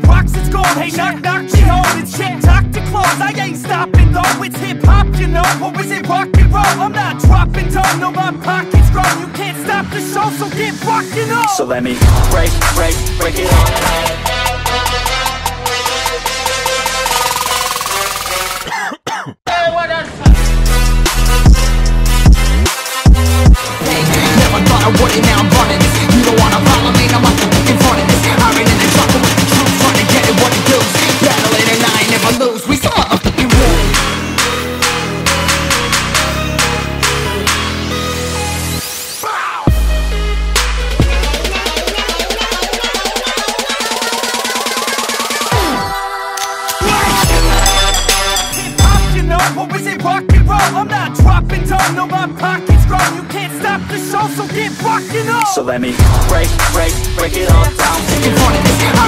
rocks, it's gold. Hey, knock, knock, she home. It's shit, talk to close. I ain't stopping though. It's hip hop, you know, or is it rock and roll? I'm not dropping down, no, my pocket's grown. You can't stop the show, so get rockin' on. So let me break, break, break it all Never thought I would now I'm it? I'm not dropping down, no, my pocket's grown. You can't stop the show, so get rockin' on. So let me break, break, break it all down In front of